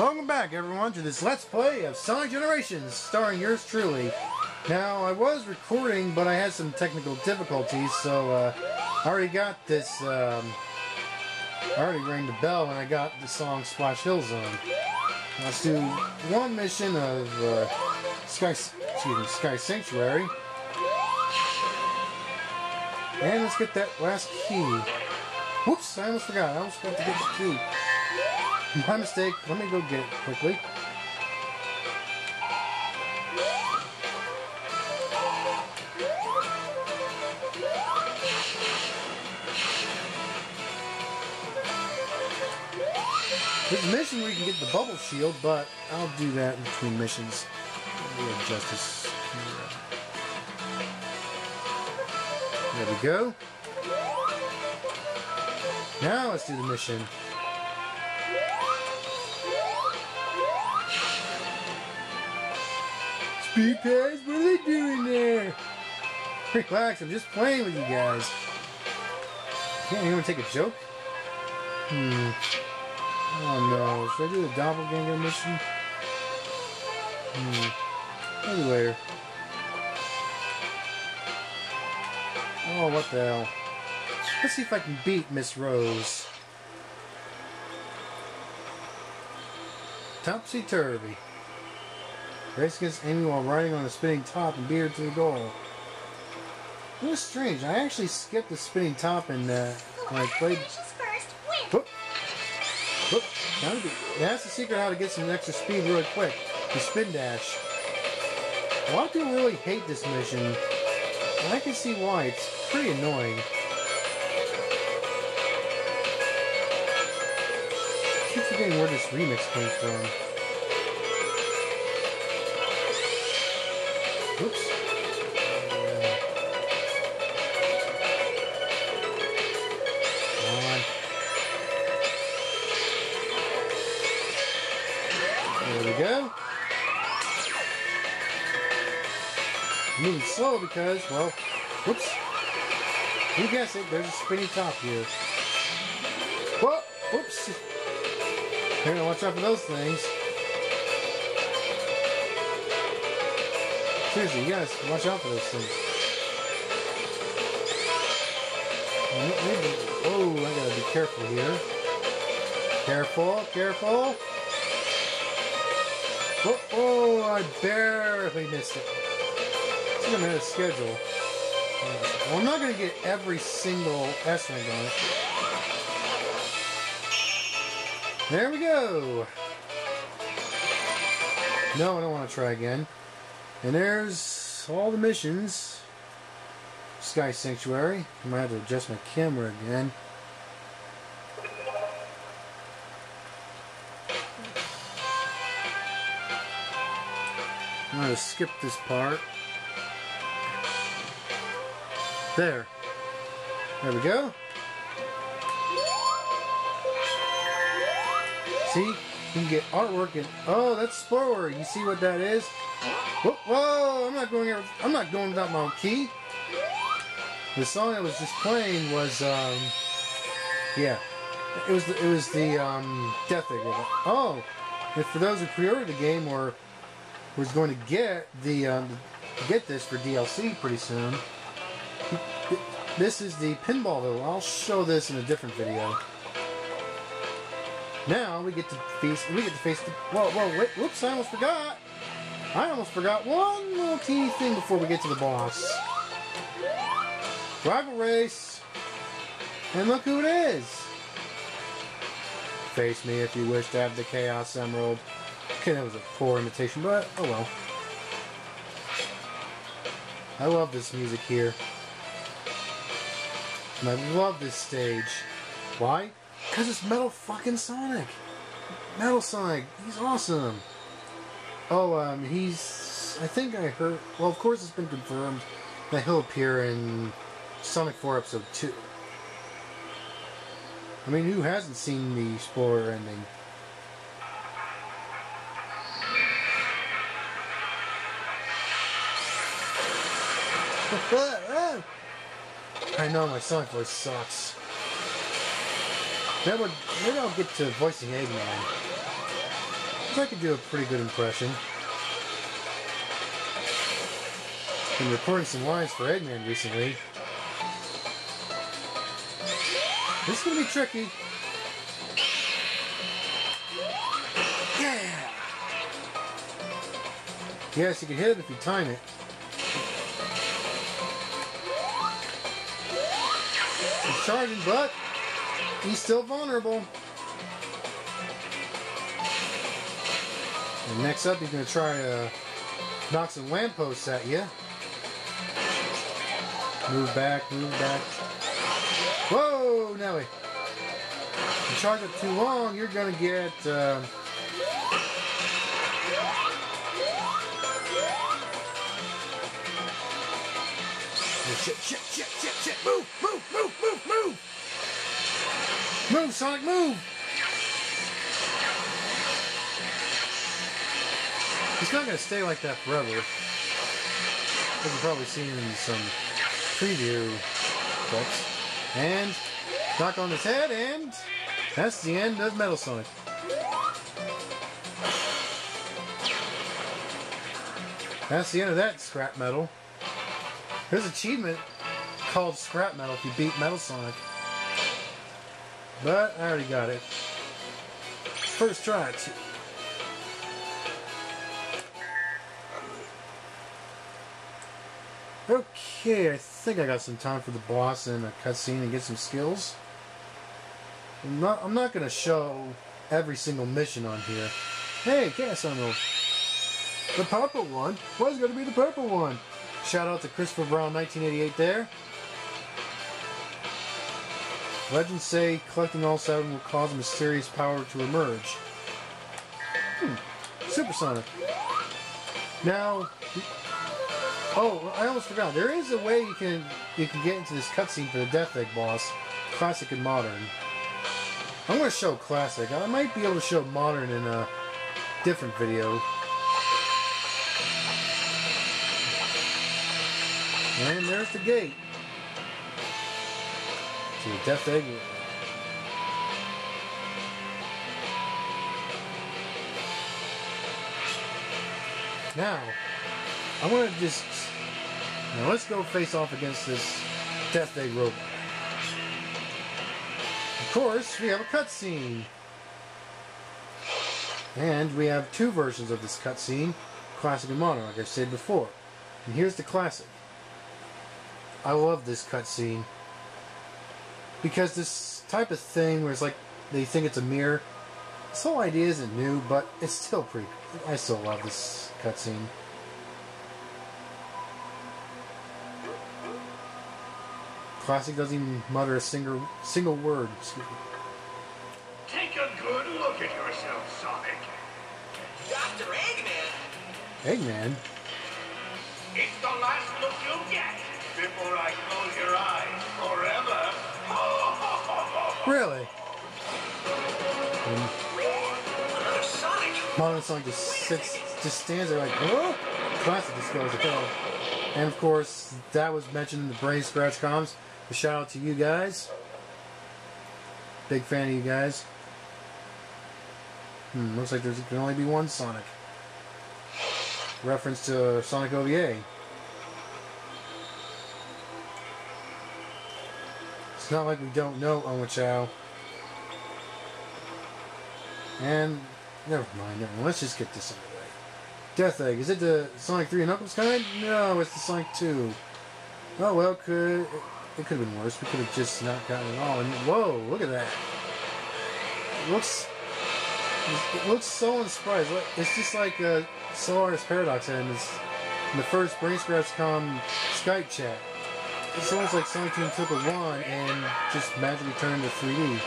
Welcome back, everyone, to this Let's Play of Sonic Generations, starring yours truly. Now, I was recording, but I had some technical difficulties, so uh, I already got this, um, I already rang the bell and I got the song Splash Hill Zone. Let's do one mission of uh, Sky, excuse me, Sky Sanctuary. And let's get that last key. Whoops, I almost forgot. I almost forgot to get the key. My mistake. Let me go get it quickly. A mission you can get the bubble shield, but I'll do that in between missions. Me adjust this. There we go. Now let's do the mission. Speed what are they doing there? Relax, I'm just playing with you guys. Can't anyone take a joke? Hmm. Oh no, should I do the doppelganger mission? Hmm. Maybe later. Oh, what the hell. Let's see if I can beat Miss Rose. Topsy-turvy. Race against Amy while riding on a spinning top and beat her to the goal. It was strange. I actually skipped the spinning top and uh, when I played... Whoop. Whoop. That's the secret how to get some extra speed really quick. The spin dash. A lot of people really hate this mission. And I can see why. It's pretty annoying. I keep forgetting where this remix came from. Oops. There we go. Moving slow because, well, whoops. You guess it, there's a spinny top here. Whoa, whoops. Better watch out for those things. Seriously, you guys, watch out for those things. Maybe, oh, I gotta be careful here. Careful, careful. Oh, oh, I barely missed it. I think I'm ahead of schedule. Well, I'm not gonna get every single S rank on it. There we go. No, I don't want to try again. And there's all the missions. Sky Sanctuary. I might have to adjust my camera again. I'm going to skip this part. There. There we go. See? You can get artwork and oh that's spoiler. You see what that is? Whoa, I'm not going. I'm not going without my key. The song I was just playing was, um, yeah, it was the, it was the um, Death Egg. Oh, and for those who pre-ordered the game or was going to get the um, get this for DLC pretty soon, this is the pinball level. I'll show this in a different video. Now we get to face. We get to face the. Whoa, whoa, wait! Whoops! I almost forgot. I almost forgot one little teeny thing before we get to the boss. Rival race. And look who it is. Face me if you wish to have the Chaos Emerald. Okay, that was a poor imitation, but oh well. I love this music here. And I love this stage. Why? Because it's Metal fucking Sonic. Metal Sonic. He's awesome. Oh, um, he's... I think I heard... Well, of course it's been confirmed that he'll appear in Sonic 4 Episode 2. I mean, who hasn't seen the spoiler ending? I know, my Sonic voice sucks. Maybe, maybe I'll get to voicing Eggman. I could do a pretty good impression. Been recording some lines for Eggman recently. This is gonna be tricky. Yeah! Yes, you can hit it if you time it. He's charging, but he's still vulnerable. And next up, he's going to try to knock some lampposts at you. Move back, move back. Whoa, Nelly. If You charge it too long, you're going to get... Uh, shit, shit, shit, shit, shit. Move, move, move, move, move. Move, Sonic, move. He's not going to stay like that forever. As you've probably seen in some preview clips. And knock on his head, and that's the end of Metal Sonic. That's the end of that scrap metal. There's an achievement called Scrap Metal if you beat Metal Sonic. But I already got it. First try. Okay, I think I got some time for the boss and a cutscene and get some skills. I'm not, I'm not going to show every single mission on here. Hey, Chaos Emerald. The purple one? It going to be the purple one? Shout out to Christopher Brown 1988 there. Legends say collecting all seven will cause a mysterious power to emerge. Hmm. Supersonic. Now, oh, I almost forgot. There is a way you can you can get into this cutscene for the Death Egg boss, classic and modern. I'm to show classic. I might be able to show modern in a different video. And there's the gate. To the Death Egg. Now, I'm gonna just now let's go face off against this Death Egg robot. Of course, we have a cutscene. And we have two versions of this cutscene, classic and modern, like I said before. And here's the classic. I love this cutscene because this type of thing where it's like they think it's a mirror. This whole idea isn't new, but it's still pretty. I still love this cutscene. Classic doesn't even mutter a single single word. Take a good look at yourself, Sonic. Dr. Eggman? Eggman? It's the last look you'll get before I close your eyes forever. Really? And Another Sonic? Modern Sonic just sits, just stands there like, oh! Classic just goes to hell. And of course, that was mentioned in the Brain Scratch comms. A shout out to you guys. Big fan of you guys. Hmm, looks like there can only be one Sonic. Reference to Sonic OVA. It's not like we don't know Owen Chow. And never mind, never mind. Let's just get this out of the way. Death Egg, is it the Sonic 3 and Knuckles kind? No, it's the Sonic 2. Oh well, could it, could have been worse. We could have just not gotten it all. And whoa, look at that. It looks it looks so unsurprised. It's just like uh, Solar's Paradox and it's in the first Brain Scratch Skype chat. It's almost like Sonic Team took a 1 and just magically turned into 3D.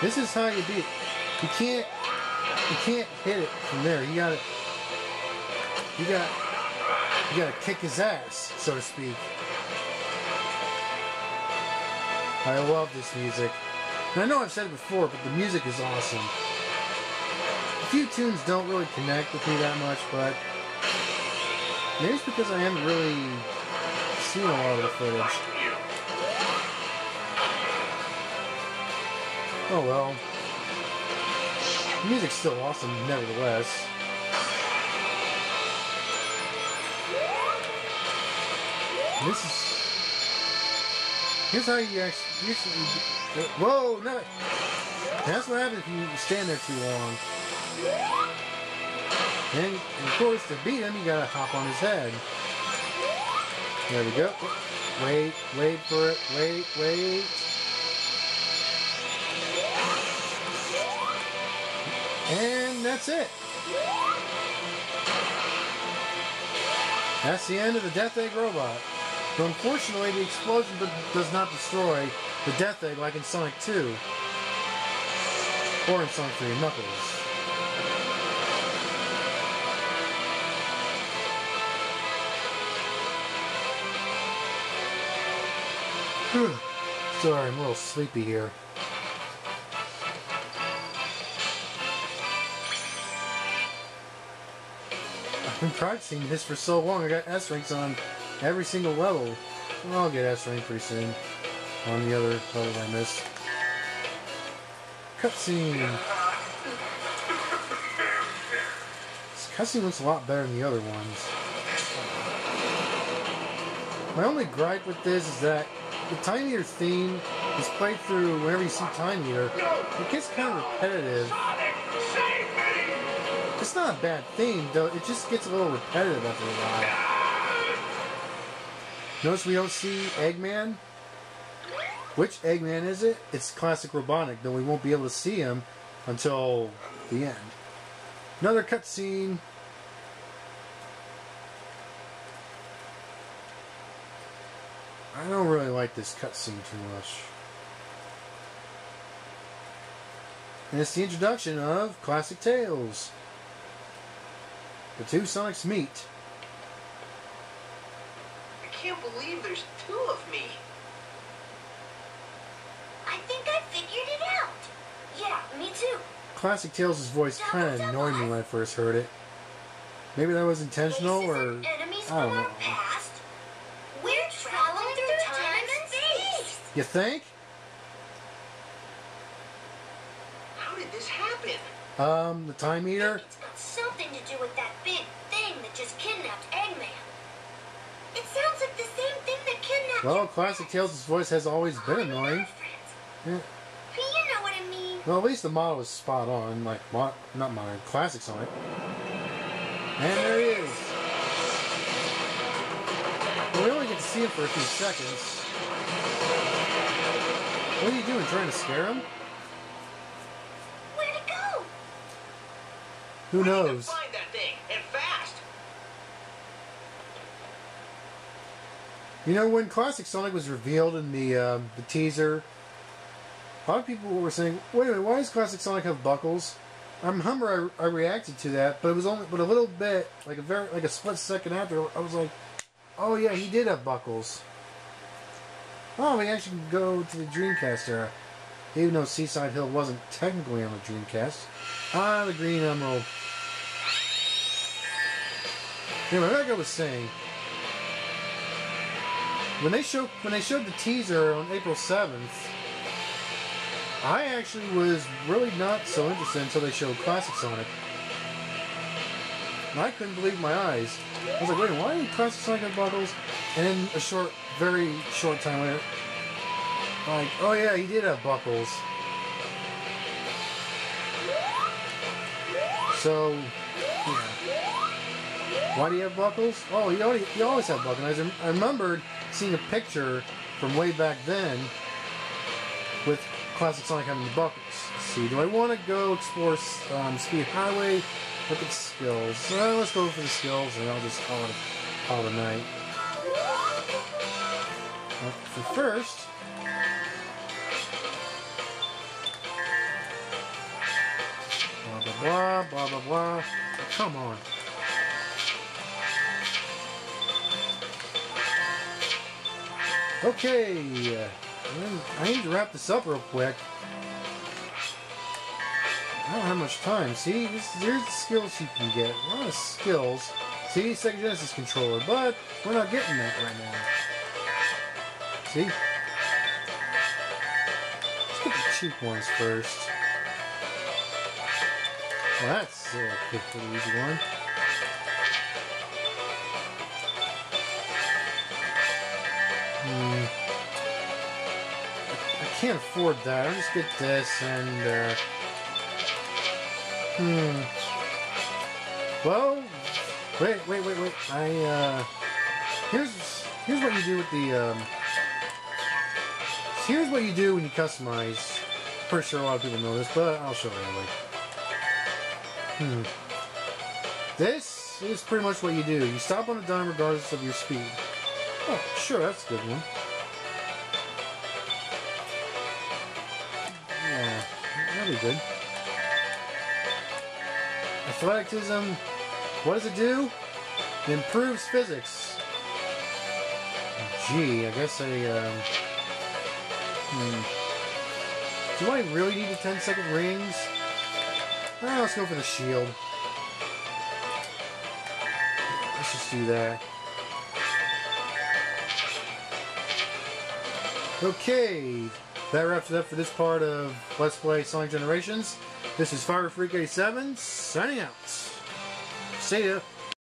This is how you beat it. You can't you can't hit it from there. You gotta you got you gotta kick his ass, so to speak. I love this music. And I know I've said it before, but the music is awesome. A few tunes don't really connect with me that much, but maybe it's because I haven't really seen a lot of the footage. Oh well. The music's still awesome, nevertheless. This is. Here's how you actually. Here's what uh, whoa, no! That's what happens if you stand there too long. And, and of course, to beat him, you gotta hop on his head. There we go. Wait, wait for it. Wait, wait. And that's it. That's the end of the Death Egg robot. But unfortunately, the explosion does not destroy the Death Egg like in Sonic 2. Or in Sonic 3 Knuckles. Sorry, I'm a little sleepy here. I've been practicing this for so long. I got S ranks on every single level. Well, I'll get S rank pretty soon on the other levels I missed. Cutscene. This cutscene looks a lot better than the other ones. My only gripe with this is that the Time Eater theme is played through whenever you see Time Eater. It gets kind of repetitive. It's not a bad theme, though. It just gets a little repetitive after a while. Notice we don't see Eggman. Which Eggman is it? It's classic Robotnik, though we won't be able to see him until the end. Another cutscene. I don't really like this cutscene too much. And it's the introduction of Classic Tails. The two Sonics meet. I can't believe there's two of me. I think I figured it out. Yeah, me too. Classic Tails' voice kind of annoyed me when I first heard it. Maybe that was intentional, Faces or enemies I don't know. past. We're traveling through time and space. You think? How did this happen? Um, the Time Eater. It's got something to do with that big thing that just kidnapped Eggman. It sounds like the same thing that kidnapped Well, your Classic friends. Tails' voice has always been annoying. Yeah. You know what I mean. Well, at least the model is spot on, like mo- not modern, classic Sonic. And there he is. Well, we only get to see him for a few seconds. What are you doing? Trying to scare him? Where'd it go? Who We need to knows? find that thing, and fast. You know, when Classic Sonic was revealed in the um, the teaser, a lot of people were saying, "Wait a minute, why does Classic Sonic have buckles?" I remember I, I reacted to that, but it was only but a little bit, like a very like a split second after. I was like, "Oh yeah, he did have buckles." Oh, we actually can go to the Dreamcast era, even though Seaside Hill wasn't technically on the Dreamcast. Ah, the Green Emerald. Anyway, like I was saying, when they showed when they showed the teaser on April seventh, I actually was really not so interested until they showed Classic Sonic. And I couldn't believe my eyes. I was like, wait, why did Classic Sonic have buckles? And then a short, very short time later, like, oh yeah, he did have buckles. So, yeah. Why do you have buckles? Oh, you, already, you always have buckles. I remembered seeing a picture from way back then with Classic Sonic having the buckles. Let's see, do I want to go explore um, Speed Highway? Look at skills. Uh, let's go for the skills, and I'll just call it, call it a night. For first, blah blah blah blah blah blah. Come on. Okay, uh, I need to wrap this up real quick. I don't have much time. See, this, there's the skills you can get. A lot of skills. See, Sega Genesis controller, but we're not getting that right now. See? Let's get the cheap ones first. Well, that's uh, a pretty easy one. Hmm. I can't afford that. I'll just get this and, uh... Hmm. Well, wait, wait, wait, wait. I, uh... Here's, here's what you do with the, um... Here's what you do when you customize. Pretty sure a lot of people know this, but I'll show you anyway. Hmm. This is pretty much what you do. You stop on a dime regardless of your speed. Oh, sure, that's a good one. Yeah, that'd be good. Athleticism, what does it do? It improves physics. Gee, I guess I, um... Hmm. Do I really need the 10 second rings? Ah, let's go for the shield. Let's just do that. Okay, that wraps it up for this part of Let's Play Sonic Generations. This is Fire Freak 87 signing out. See ya.